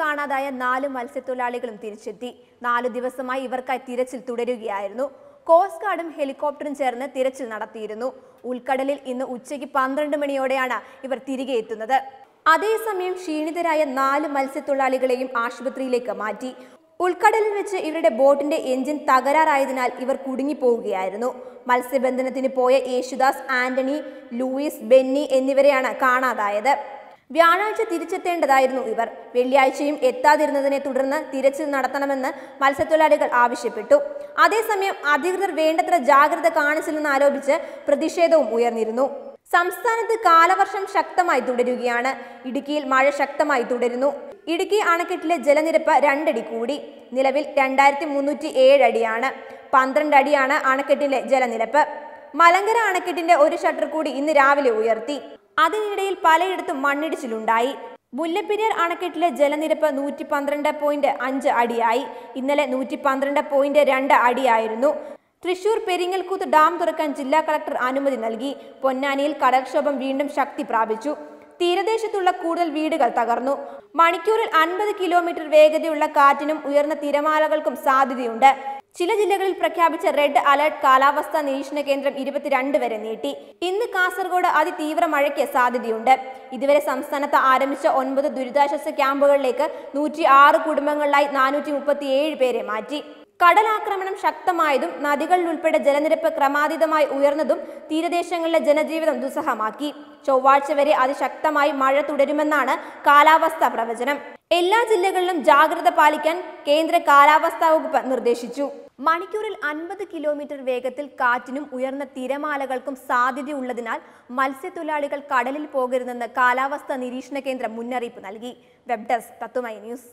കാണാതായ നാല് മത്സ്യത്തൊഴിലാളികളും തിരിച്ചെത്തി. നാലു ദിവസമായി ഇവർക്കായി തിരച്ചിൽ തുടരുകയായിരുന്നു. കോസ്റ്റ് ഗാർഡും ഹെലികോപ്റ്ററും ചേർന്ന് തിരച്ചിൽ നടത്തിയിരുന്നു. ഉൾക്കടലിൽ ഇന്ന് ഉച്ചയ്ക്ക് പന്ത്രണ്ട് മണിയോടെയാണ് ഇവർ തിരികെ എത്തുന്നത്. അതേസമയം ക്ഷീണിതരായ നാല് മത്സ്യത്തൊഴിലാളികളെയും ആശുപത്രിയിലേക്ക് മാറ്റി. ഉൾക്കടലിൽ വെച്ച് ഇവരുടെ ബോട്ടിന്റെ എഞ്ചിൻ തകരാറായതിനാൽ ഇവർ കുടുങ്ങിപ്പോവുകയായിരുന്നു. മത്സ്യബന്ധനത്തിന് പോയ യേശുദാസ് ആന്റണി ലൂയിസ് ബെന്നി എന്നിവരെയാണ് കാണാതായത്. വ്യാഴാഴ്ച തിരിച്ചെത്തേണ്ടതായിരുന്നു ഇവർ. വെള്ളിയാഴ്ചയും എത്താതിരുന്നതിനെ തുടർന്ന് തിരച്ചിൽ നടത്തണമെന്ന് മത്സ്യത്തൊഴിലാളികൾ ആവശ്യപ്പെട്ടു. അതേസമയം അധികൃതർ വേണ്ടത്ര ജാഗ്രത കാണിച്ചില്ലെന്ന് ആരോപിച്ച് പ്രതിഷേധവും ഉയർന്നിരുന്നു. സംസ്ഥാനത്ത് കാലവർഷം ശക്തമായി തുടരുകയാണ്. ഇടുക്കിയിൽ മഴ ശക്തമായി തുടരുന്നു. ഇടുക്കി അണക്കെട്ടിലെ ജലനിരപ്പ് രണ്ടടി കൂടി. നിലവിൽ രണ്ടായിരത്തി മുന്നൂറ്റി ഏഴ് അടിയാണ്. പന്ത്രണ്ട് അടിയാണ് അണക്കെട്ടിലെ ജലനിരപ്പ്. മലങ്കര അണക്കെട്ടിന്റെ ഒരു ഷട്ടർ കൂടി ഇന്ന് രാവിലെ ഉയർത്തി. അതിനിടയിൽ പലയിടത്തും മണ്ണിടിച്ചിലുണ്ടായി. മുല്ലപ്പെരിയാർ അണക്കെട്ടിലെ ജലനിരപ്പ് നൂറ്റി പന്ത്രണ്ട് പോയിന്റ് അഞ്ച് അടിയായി. ഇന്നലെ നൂറ്റി പന്ത്രണ്ട് പോയിന്റ് രണ്ട് അടിയായിരുന്നു. തൃശൂർ പെരിങ്ങൽകൂത്ത് ഡാം തുറക്കാൻ ജില്ലാ കളക്ടർ അനുമതി നൽകി. പൊന്നാനിയിൽ കടൽക്ഷോഭം വീണ്ടും ശക്തി പ്രാപിച്ചു. തീരദേശത്തുള്ള കൂടുതൽ വീടുകൾ തകർന്നു. മണിക്കൂറിൽ അൻപത് കിലോമീറ്റർ വേഗതയുള്ള കാറ്റിനും ഉയർന്ന തിരമാലകൾക്കും സാധ്യതയുണ്ട്. ചില ജില്ലകളിൽ പ്രഖ്യാപിച്ച റെഡ് അലർട്ട് കാലാവസ്ഥാ നിരീക്ഷണ കേന്ദ്രം ഇരുപത്തിരണ്ട് വരെ നീട്ടി. ഇന്ന് കാസർഗോഡ് അതിതീവ്ര മഴയ്ക്ക് സാധ്യതയുണ്ട്. ഇതുവരെ സംസ്ഥാനത്ത് ആരംഭിച്ച ഒൻപത് ദുരിതാശ്വാസ ക്യാമ്പുകളിലേക്ക് നൂറ്റി ആറ് കുടുംബങ്ങളിലായി നാനൂറ്റി മുപ്പത്തിയേഴ് പേരെ മാറ്റി. കടലാക്രമണം ശക്തമായതും നദികളിൽ ഉൾപ്പെടെ ജലനിരപ്പ് ക്രമാതീതമായി ഉയർന്നതും തീരദേശങ്ങളിലെ ജനജീവിതം ദുസ്സഹമാക്കി. ചൊവ്വാഴ്ച വരെ അതിശക്തമായി മഴ തുടരുമെന്നാണ് കാലാവസ്ഥാ പ്രവചനം. എല്ലാ ജില്ലകളിലും ജാഗ്രത പാലിക്കാൻ കേന്ദ്ര കാലാവസ്ഥാ വകുപ്പ് നിർദ്ദേശിച്ചു. മണിക്കൂറിൽ അൻപത് കിലോമീറ്റർ വേഗത്തിൽ കാറ്റിനും ഉയർന്ന തിരമാലകൾക്കും സാധ്യതയുള്ളതിനാൽ മത്സ്യത്തൊഴിലാളികൾ കടലിൽ പോകരുതെന്ന് കാലാവസ്ഥാ നിരീക്ഷണ കേന്ദ്രം മുന്നറിയിപ്പ് നൽകി. വെബ് ഡെസ്ക് തത്തുമൈ ന്യൂസ്.